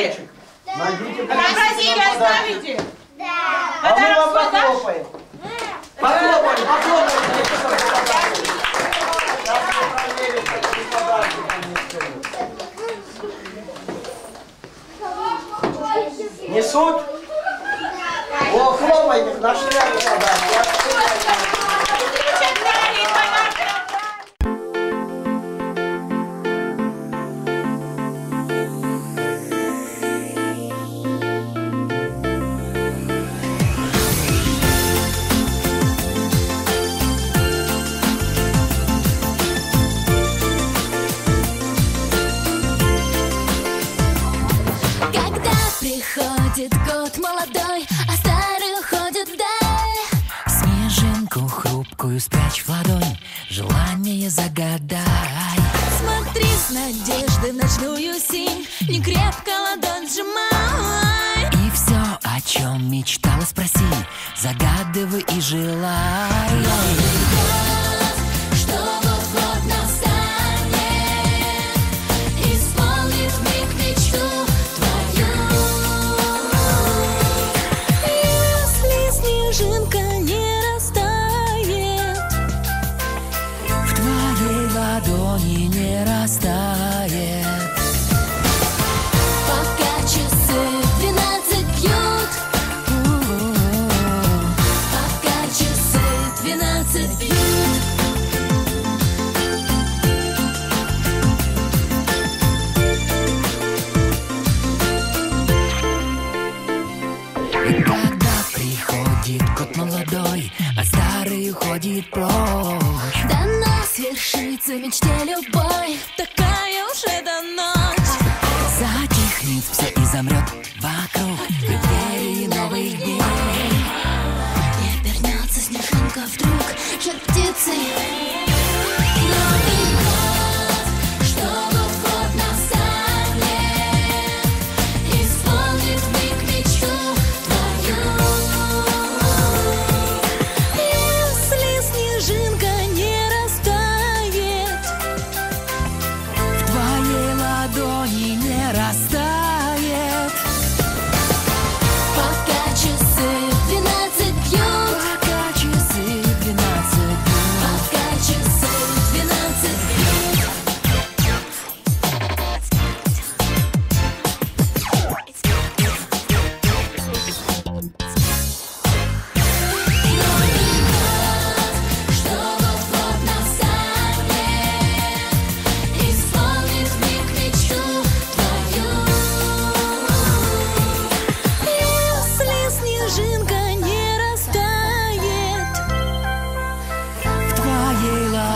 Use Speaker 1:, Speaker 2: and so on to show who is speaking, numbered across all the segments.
Speaker 1: Найдите.
Speaker 2: Найдите подарки.
Speaker 1: оставите.
Speaker 2: А мы вам
Speaker 1: Подарок
Speaker 2: похлопаем. Похлопаем, похлопаем. Сейчас мы проверим, какие подарки принесли. Несут? О, хлопайте, нашли они подарки.
Speaker 3: Хрупкую спрячь в ладонь, желание загадай.
Speaker 4: Смотри с надеждой в ночную синь, не крепко ладонь сжимай
Speaker 3: И все, о чем мечтала, спроси, загадывай и желай.
Speaker 4: Что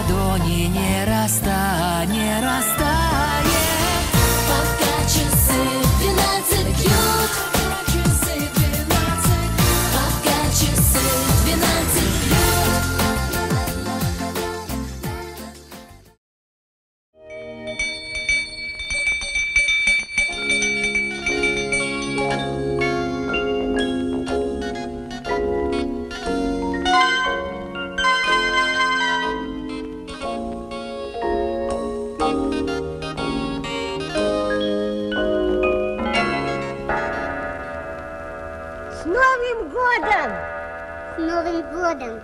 Speaker 3: ладони не растает,
Speaker 4: не растает.
Speaker 5: Новым годом!
Speaker 6: С Новым годом!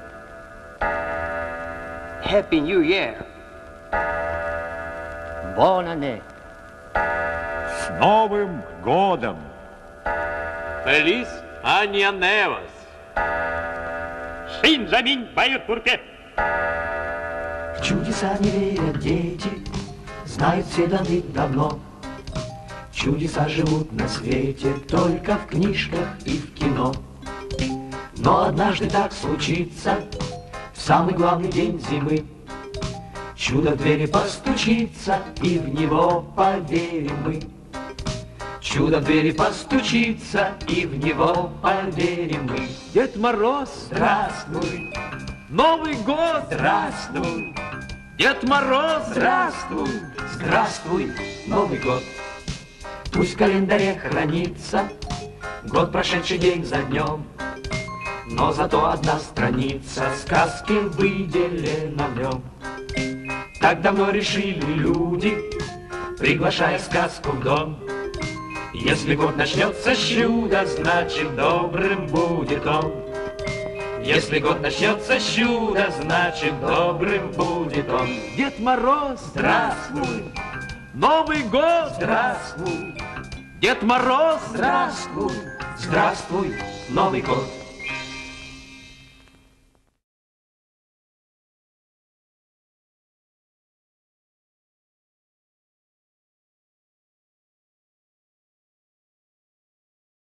Speaker 7: Happy New Year!
Speaker 8: Buon anno.
Speaker 9: С Новым годом!
Speaker 10: Фелис Анья Невас. Бенджамин Байер-Турке.
Speaker 2: В чудеса не верят дети, знают все давным-давно. Чудеса живут на свете только в книжках и в кино. Но однажды так случится, в самый главный день зимы. Чудо в двери постучится, и в него поверим мы. Чудо в двери постучится, и в него поверим мы.
Speaker 10: Дед Мороз.
Speaker 2: Здравствуй,
Speaker 10: Новый год.
Speaker 2: здравствуй,
Speaker 10: Дед Мороз.
Speaker 2: здравствуй, здравствуй, Новый год. Пусть в календаре хранится год, прошедший день за днем, но зато одна страница сказки выделена в нем. Так давно решили люди, приглашая сказку в дом. Если год начнется с чуда, значит добрым будет он. Если год начнется с чуда, значит добрым будет он.
Speaker 10: Дед Мороз,
Speaker 2: Здравствуй,
Speaker 10: Новый год!
Speaker 2: здравствуй,
Speaker 10: Дед Мороз,
Speaker 2: здравствуй, здравствуй, Новый год.